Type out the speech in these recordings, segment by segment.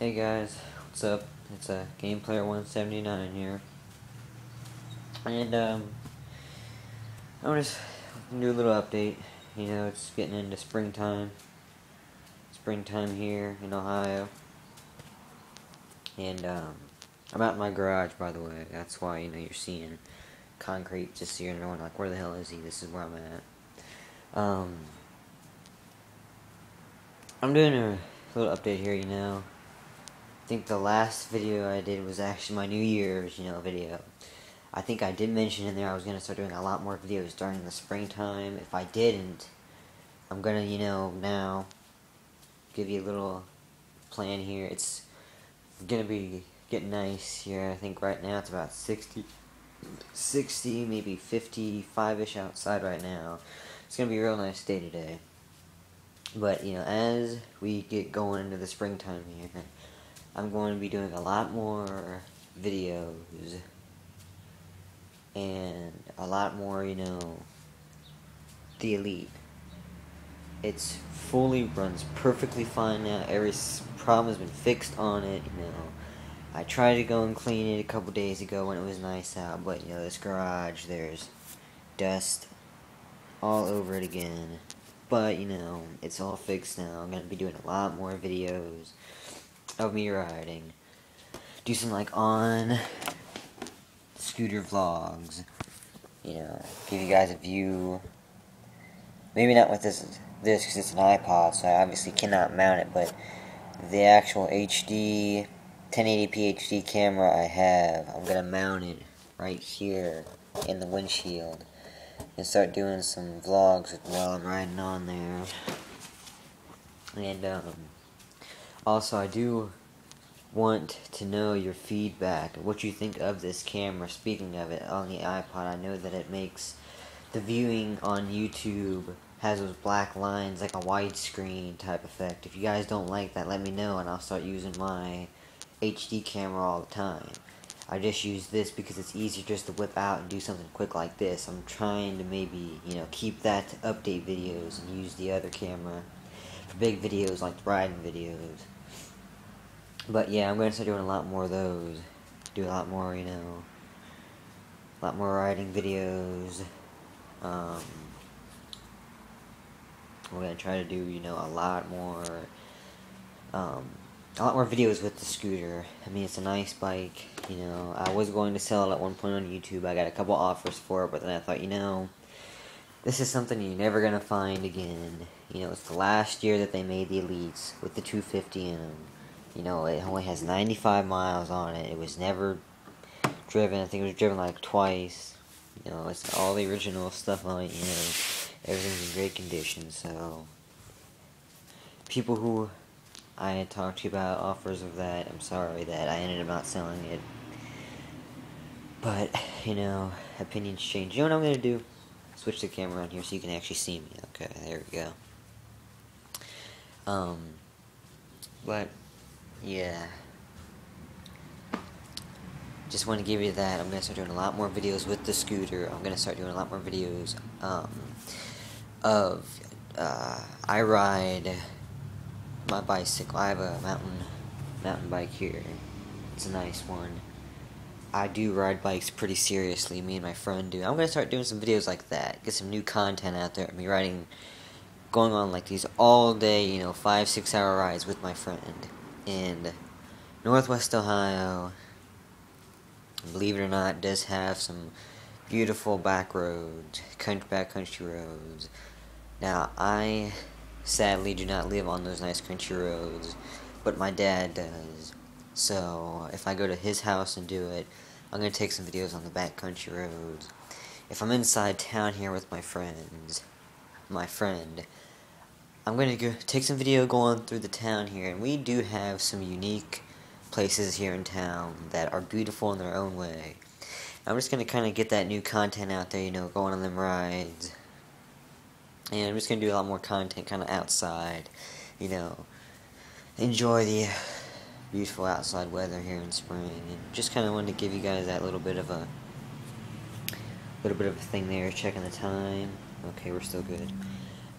Hey guys, what's up? It's a uh, GamePlayer 179 here. And, um, I'm just do a little update. You know, it's getting into springtime. Springtime here in Ohio. And, um, I'm out in my garage, by the way. That's why, you know, you're seeing concrete just here and going like, where the hell is he? This is where I'm at. Um, I'm doing a little update here, you know. I think the last video I did was actually my New Year's, you know, video. I think I did mention in there I was going to start doing a lot more videos during the springtime. If I didn't, I'm going to, you know, now give you a little plan here. It's going to be getting nice here. I think right now it's about 60, 60 maybe 55-ish outside right now. It's going to be a real nice day today. But, you know, as we get going into the springtime here, I'm going to be doing a lot more videos and a lot more, you know, the Elite. It's fully runs perfectly fine now. Every problem has been fixed on it, you know. I tried to go and clean it a couple days ago when it was nice out, but you know, this garage, there's dust all over it again. But, you know, it's all fixed now. I'm going to be doing a lot more videos of me riding. Do some like on scooter vlogs. You know, give you guys a view. Maybe not with this this because it's an iPod, so I obviously cannot mount it. But the actual HD 1080p HD camera I have, I'm gonna mount it right here in the windshield and start doing some vlogs while I'm riding on there. And um, also, I do want to know your feedback, what you think of this camera. Speaking of it, on the iPod, I know that it makes the viewing on YouTube has those black lines like a widescreen type effect. If you guys don't like that, let me know and I'll start using my HD camera all the time. I just use this because it's easier just to whip out and do something quick like this. I'm trying to maybe, you know, keep that to update videos and use the other camera for big videos like riding videos. But yeah, I'm going to start doing a lot more of those. Do a lot more, you know, a lot more riding videos. Um, we're going to try to do, you know, a lot more, um, a lot more videos with the scooter. I mean, it's a nice bike, you know. I was going to sell it at one point on YouTube. I got a couple offers for it, but then I thought, you know, this is something you're never going to find again. You know, it's the last year that they made the Elites with the 250 in them. You know, it only has 95 miles on it. It was never driven. I think it was driven like twice. You know, it's all the original stuff on it. You know, everything's in great condition. So, people who I had talked to about offers of that, I'm sorry that I ended up not selling it. But, you know, opinions change. You know what I'm going to do? Switch the camera on here so you can actually see me. Okay, there we go. Um, but yeah. Just want to give you that. I'm to start doing a lot more videos with the scooter. I'm going to start doing a lot more videos um, of uh, I ride my bicycle. I have a mountain mountain bike here. It's a nice one. I do ride bikes pretty seriously. Me and my friend do. I'm going to start doing some videos like that. Get some new content out there. Me riding, going on like these all day, you know, five, six hour rides with my friend in Northwest Ohio, believe it or not, does have some beautiful back roads, country, back country roads. Now, I sadly do not live on those nice country roads, but my dad does. So, if I go to his house and do it, I'm going to take some videos on the back country roads. If I'm inside town here with my friends, my friend, I'm going to go take some video going through the town here, and we do have some unique places here in town that are beautiful in their own way. I'm just going to kind of get that new content out there, you know, going on them rides. And I'm just going to do a lot more content kind of outside, you know, enjoy the beautiful outside weather here in spring. And just kind of wanted to give you guys that little bit of a, little bit of a thing there, checking the time. Okay, we're still good.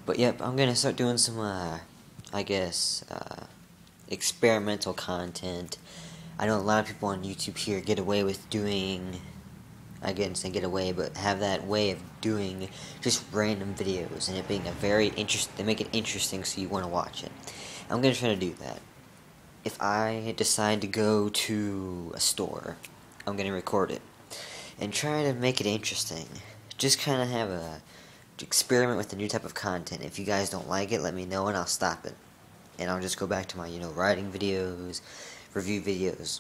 But yep, I'm gonna start doing some, uh, I guess, uh, experimental content. I know a lot of people on YouTube here get away with doing, I get say get away, but have that way of doing just random videos and it being a very interest. They make it interesting so you want to watch it. I'm gonna try to do that. If I decide to go to a store, I'm gonna record it and try to make it interesting. Just kind of have a experiment with a new type of content. If you guys don't like it, let me know and I'll stop it. And I'll just go back to my, you know, riding videos, review videos,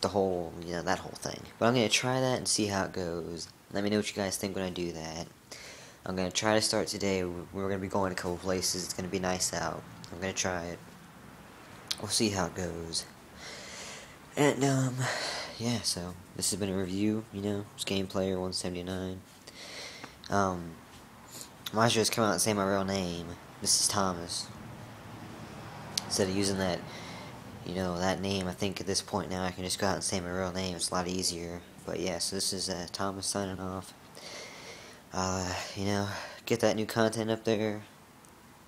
the whole, you know, that whole thing. But I'm going to try that and see how it goes. Let me know what you guys think when I do that. I'm going to try to start today. We're going to be going a couple places. It's going to be nice out. I'm going to try it. We'll see how it goes. And, um, yeah, so this has been a review, you know, it's Gameplayer 179. Um, might as well just come out and say my real name. Mrs. Thomas. Instead of using that, you know, that name, I think at this point now I can just go out and say my real name. It's a lot easier. But yeah, so this is uh, Thomas signing off. Uh, you know, get that new content up there.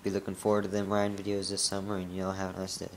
Be looking forward to them riding videos this summer, and you all have a nice day.